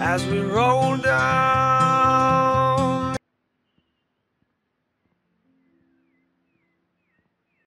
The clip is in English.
as we roll down.